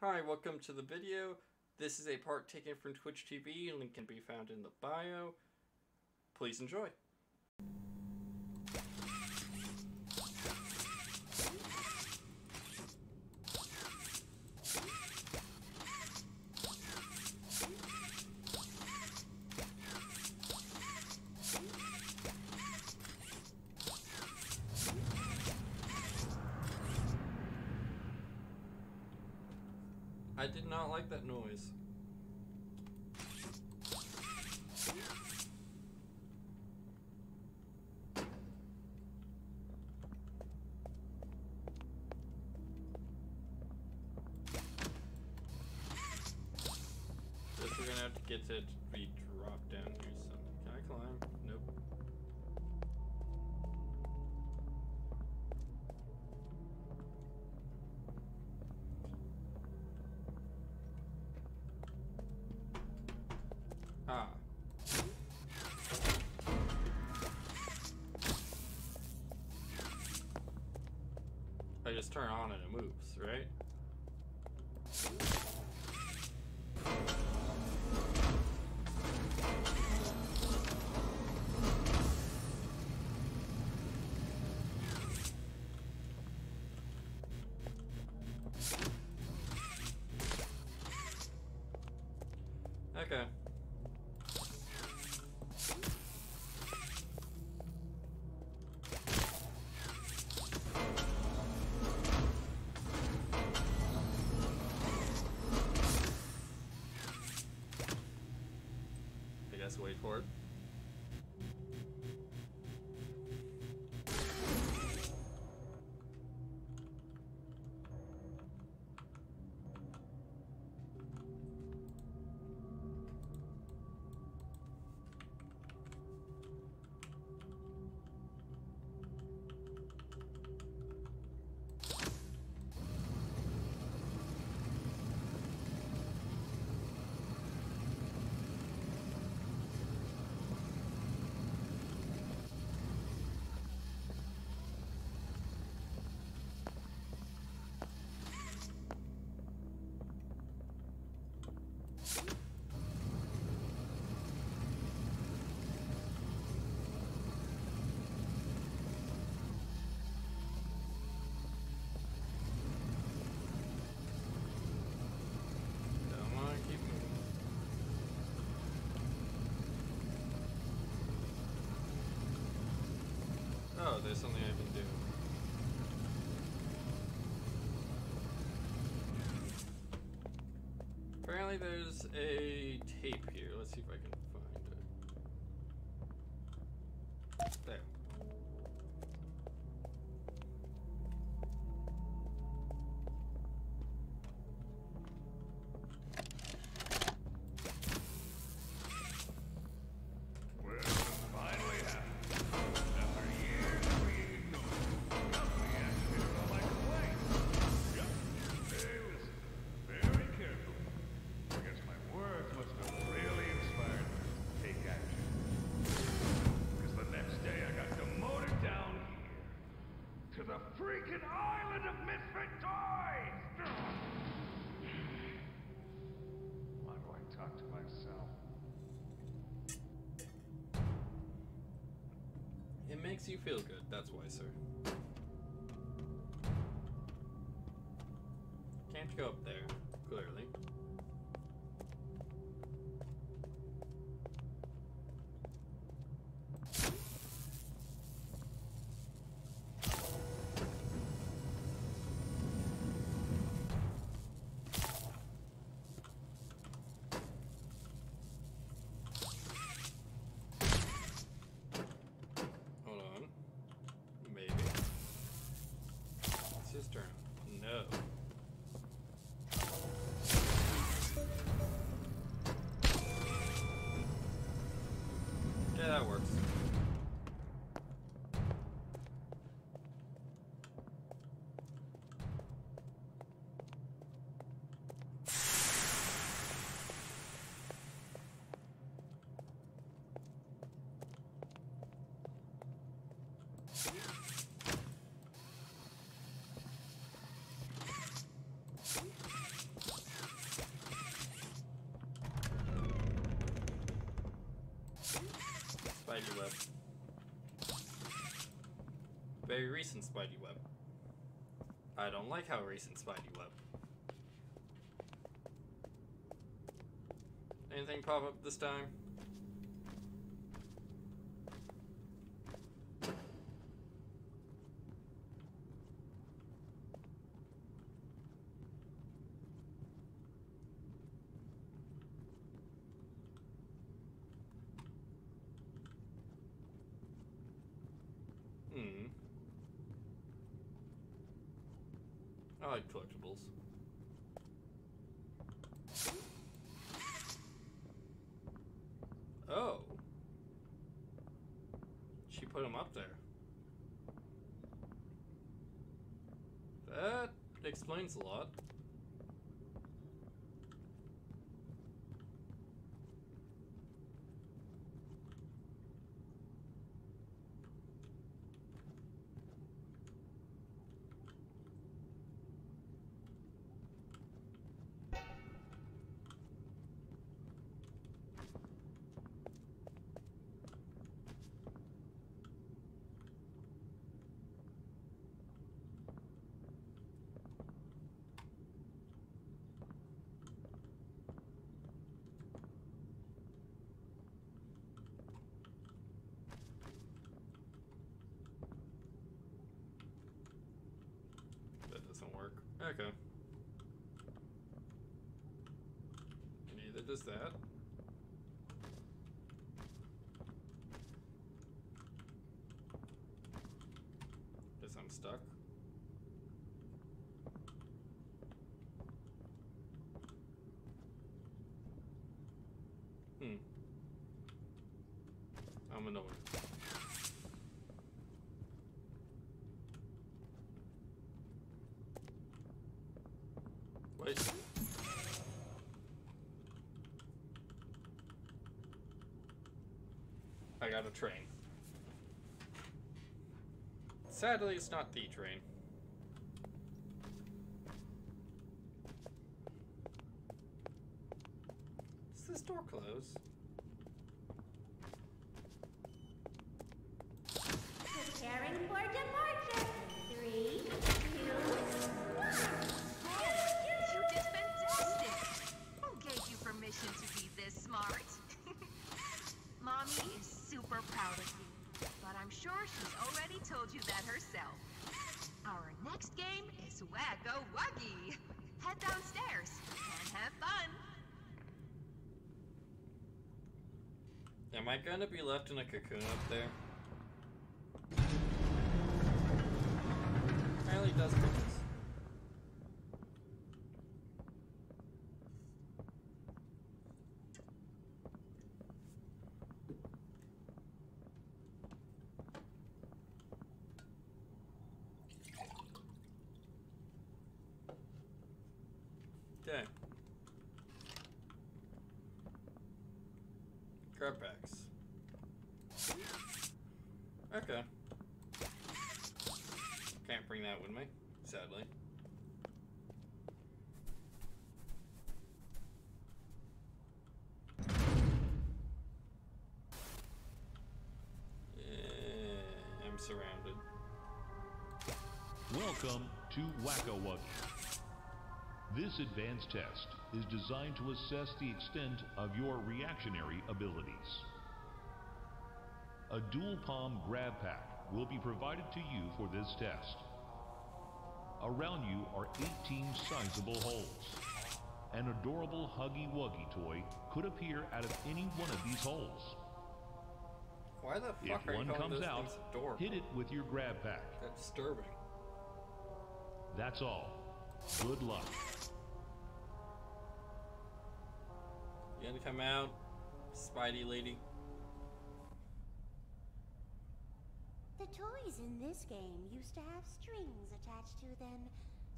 Hi, welcome to the video. This is a part taken from Twitch TV, link can be found in the bio. Please enjoy. I did not like that noise. Just turn on and it moves, right? Okay. Wait for it. Come on, keep moving. Something I. Apparently there's a tape here. Let's see if I can of misfit toys! Why do I talk to myself? It makes you feel good, that's why, sir. Can't go up there, Spidey web. Very recent Spidey web. I don't like how recent Spidey web. Anything pop up this time? I like collectibles. Oh. She put him up there. That explains a lot. That doesn't work. Okay. Neither does that. Guess I'm stuck. Hmm. I'm annoyed. Wait. I got a train. Sadly, it's not the train. Does this door close? Preparing for departure. Proud of you, but I'm sure she's already told you that herself. Our next game is Wacko Wuggy. Head downstairs and have fun. Am I gonna be left in a cocoon up there? Apparently it does close. Okay. Grab packs. Okay. Can't bring that with me, sadly. I'm surrounded. Welcome to Whack-A-Wuggy. This advanced test is designed to assess the extent of your reactionary abilities. A dual palm grab pack will be provided to you for this test. Around you are 18 sizable holes. An adorable Huggy Wuggy toy could appear out of any one of these holes. Why the fuck If are you one calling comes out, hit it with your grab pack. That's disturbing. That's all. Good luck. You gonna come out, Spidey lady? The toys in this game used to have strings attached to them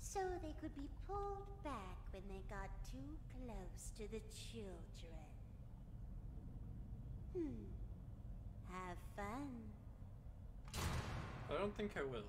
so they could be pulled back when they got too close to the children. Hmm. Have fun. I don't think I will.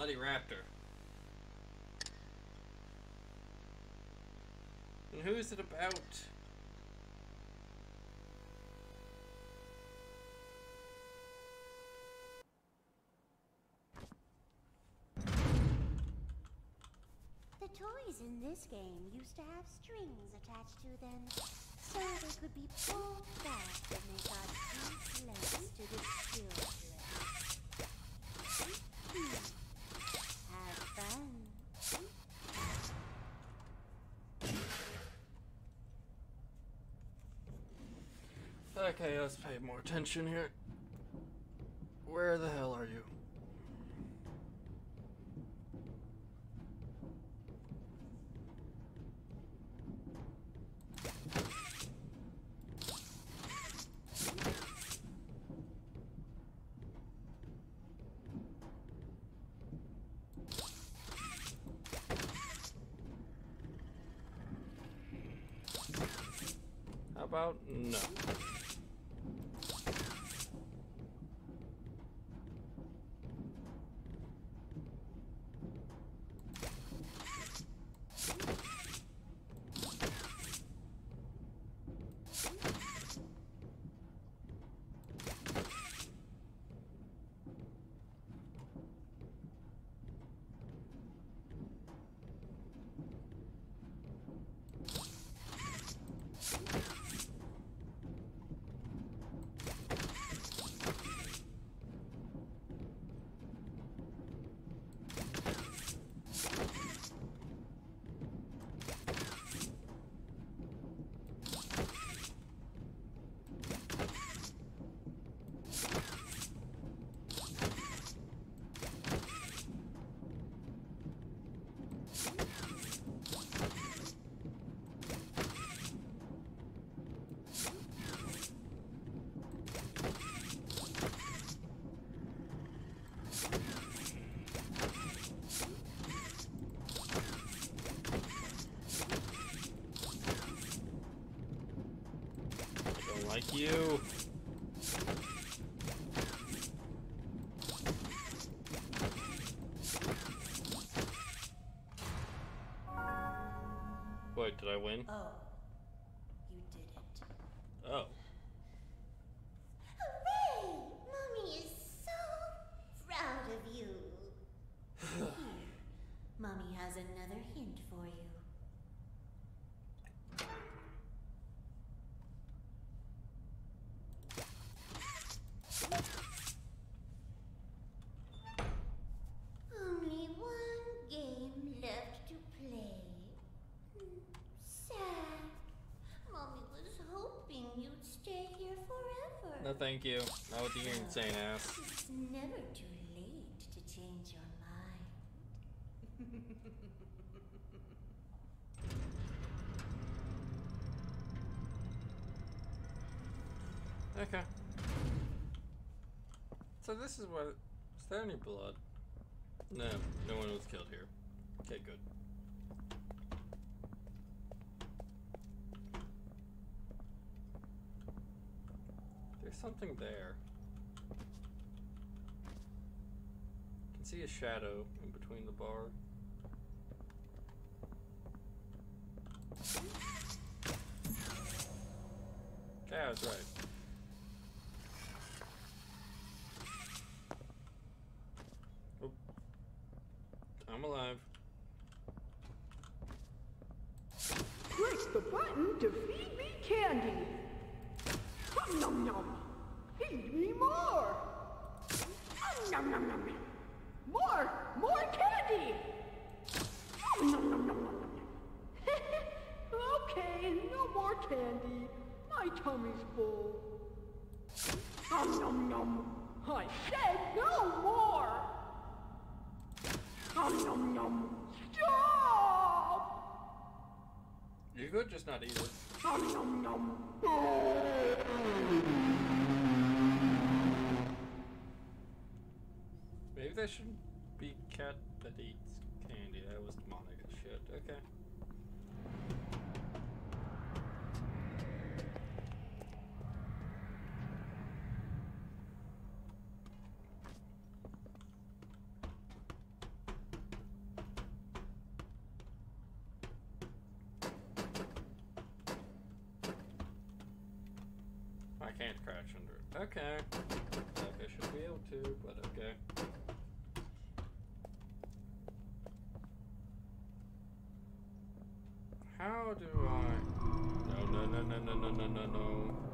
bloody raptor. And who is it about? The toys in this game used to have strings attached to them, so they could be pulled back when they got too close to the children. Hmm. Have fun. Okay, let's pay more attention here. Where the hell are you? How about no? You. Wait, did I win? Oh, you did it. Oh. Hooray! Mommy is so proud of you. Here, Mommy has another hint for you. Only one game left to play. Hmm, Sad. Mommy was hoping you'd stay here forever. No, thank you. Not with your insane ass. It's never too late to change your mind. Okay. So this is what. Is there any blood? No, no one was killed here. Okay, good. There's something there. I can see a shadow in between the bar. I was right. Could just not eat it. Nom nom nom. Maybe that shouldn't be cat that eats candy. That was demonic shit. Okay. I can't crouch under it. Okay. Like I should be able to, but okay. How do I? No, no, no, no, no, no, no, no, no.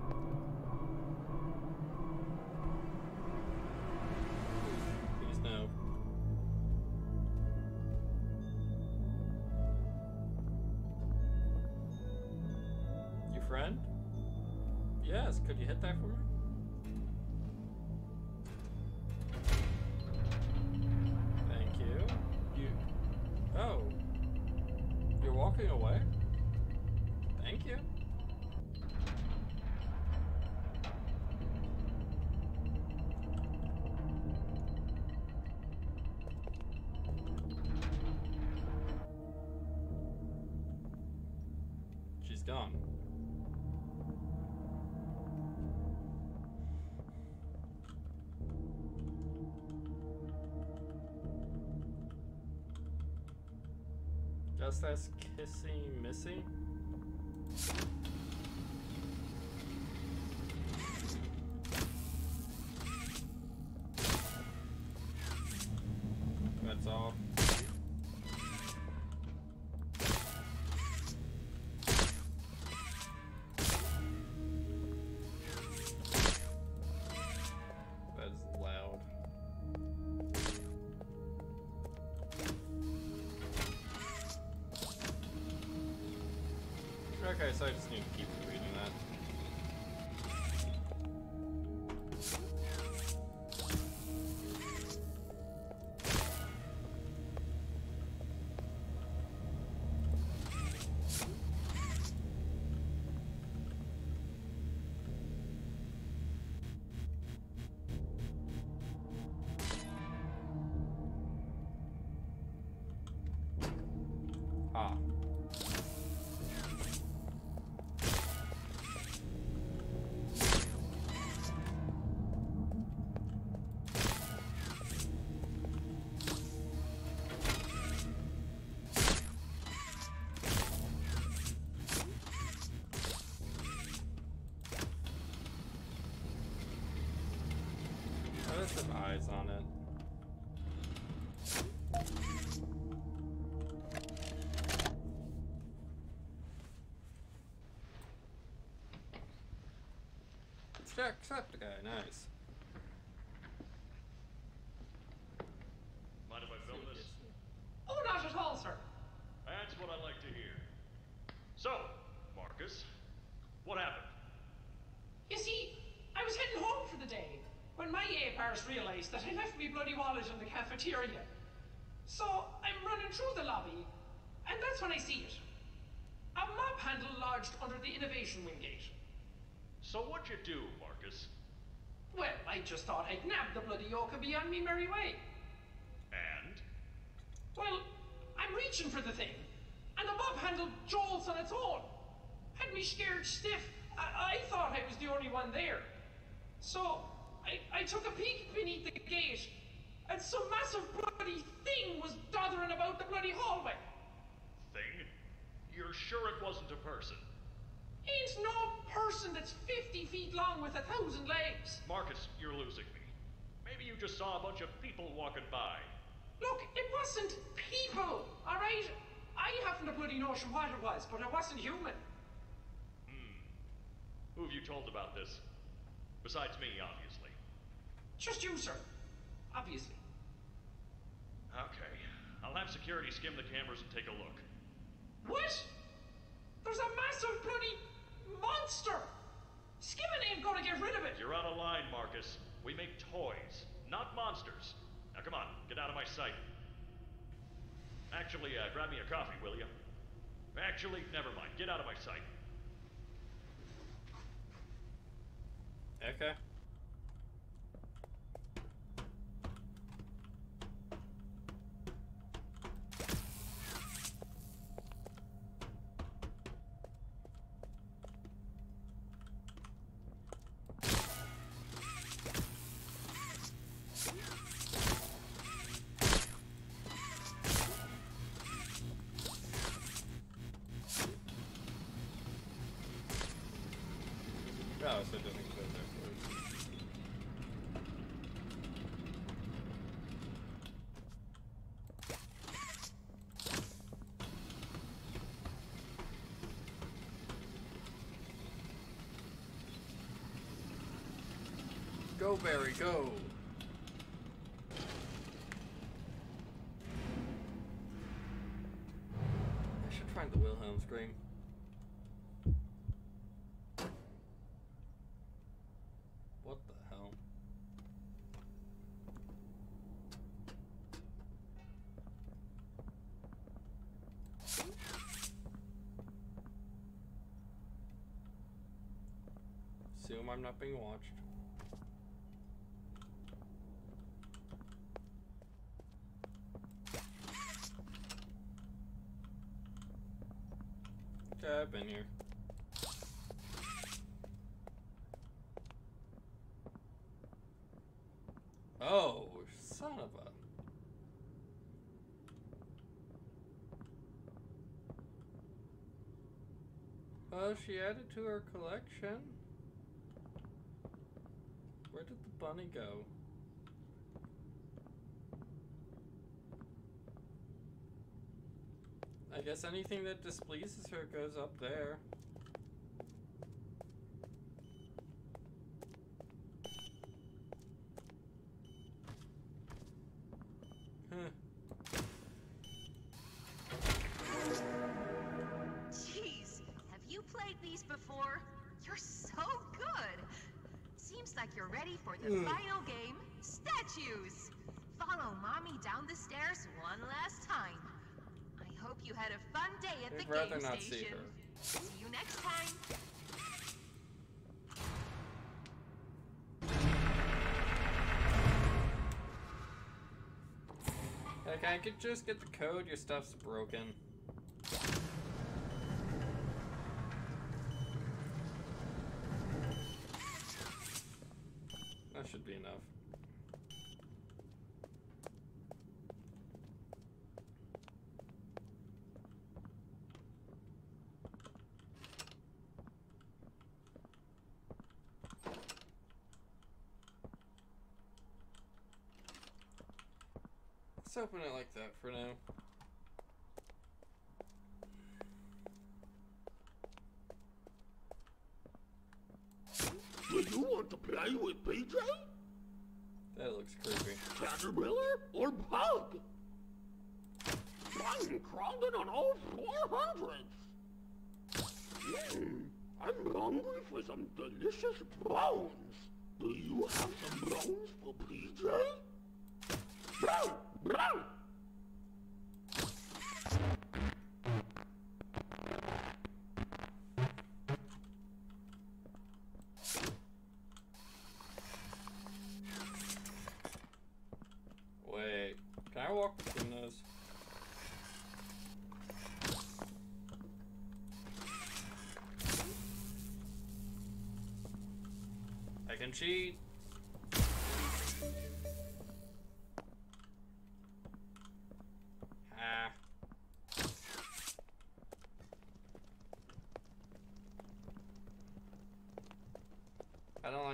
done. Just ask kissing, Missy? Okay, so I just need to keep eyes on it. Jacksepticeye, nice. Mind if I film this? Oh, not at all, sir. That's what I like to hear. So, Marcus, what happened? You see, I was heading home for the day when realized that I left me bloody wallet in the cafeteria. So I'm running through the lobby, and that's when I see it. A mop handle lodged under the innovation wing gate. So what'd you do, Marcus? Well, I just thought I'd nab the bloody yoke and be on me merry way. And? Well, I'm reaching for the thing, and the mop handle jolts on its own. Had me scared stiff. I, I thought I was the only one there. So I, I took a peek beneath the gate, and some massive bloody thing was doddering about the bloody hallway. Thing? You're sure it wasn't a person? Ain't no person that's 50 feet long with a thousand legs. Marcus, you're losing me. Maybe you just saw a bunch of people walking by. Look, it wasn't people, alright? I haven't a bloody notion what it was, but it wasn't human. Hmm. Who have you told about this? Besides me, obviously. Just you, sir. Obviously. Okay. I'll have security skim the cameras and take a look. What? There's a massive bloody monster! Skimming ain't gonna get rid of it! You're out of line, Marcus. We make toys, not monsters. Now come on, get out of my sight. Actually, uh, grab me a coffee, will you? Actually, never mind. Get out of my sight. Okay. Go, Barry, go! I should find the Wilhelm scream. What the hell? Assume I'm not being watched. Been here. Oh, son of a. Well, she added to her collection. Where did the bunny go? I guess anything that displeases her goes up there. Like, I could just get the code, your stuff's broken. That should be enough. Let's open it like that for now. Do you want to play with PJ? That looks creepy. Caterpillar or Bug? I'm crawling on all 400s. Hmm, I'm hungry for some delicious bones. Do you have some bones for PJ? Bro, bro!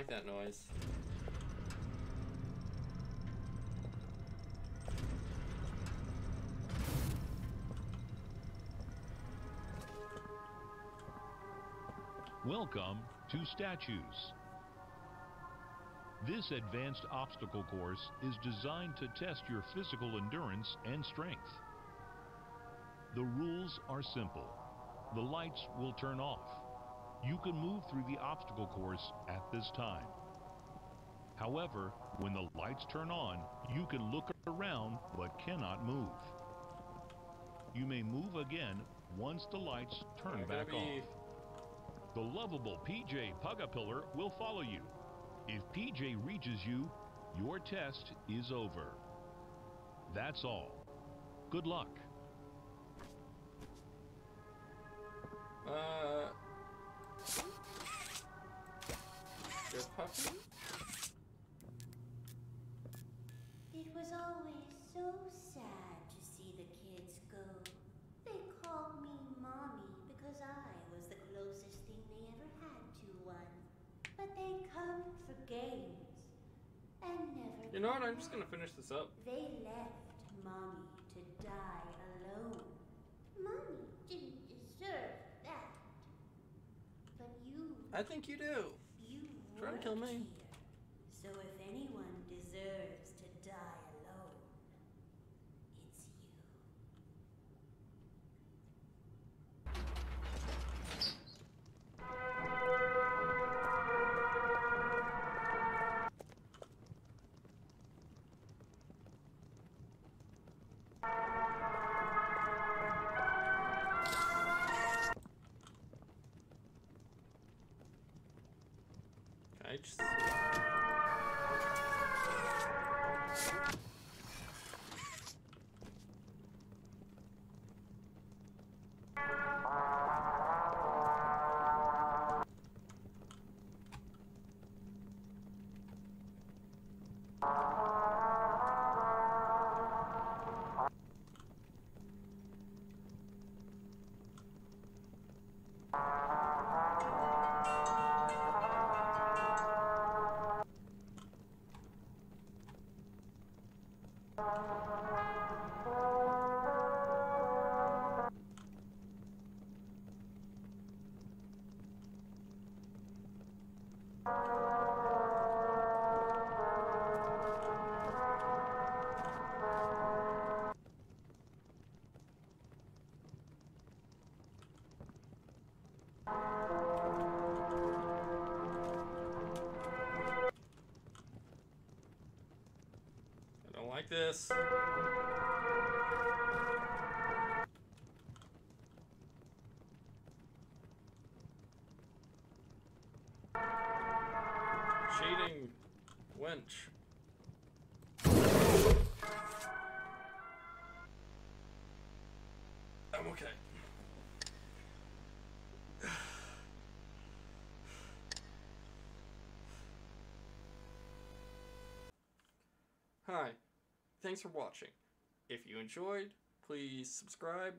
Like that noise. Welcome to Statues. This advanced obstacle course is designed to test your physical endurance and strength. The rules are simple. The lights will turn off. You can move through the obstacle course at this time. However, when the lights turn on, you can look around but cannot move. You may move again once the lights turn back on. The lovable PJ Pugapillar will follow you. If PJ reaches you, your test is over. That's all. Good luck. Uh. Puppy? It was always so sad to see the kids go. They called me mommy because I was the closest thing they ever had to one. But they come for games and never. You know what? I'm just gonna finish this up. They left mommy to die alone. Mommy didn't deserve that. But you, I think you do. you Trying to kill me. Like this. Cheating wench. I'm okay. Hi, thanks for watching. If you enjoyed, please subscribe,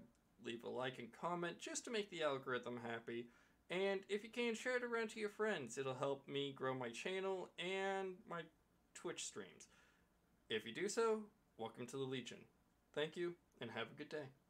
leave a like and comment just to make the algorithm happy. And if you can, share it around to your friends. It'll help me grow my channel and my Twitch streams. If you do so, welcome to the Legion. Thank you, and have a good day.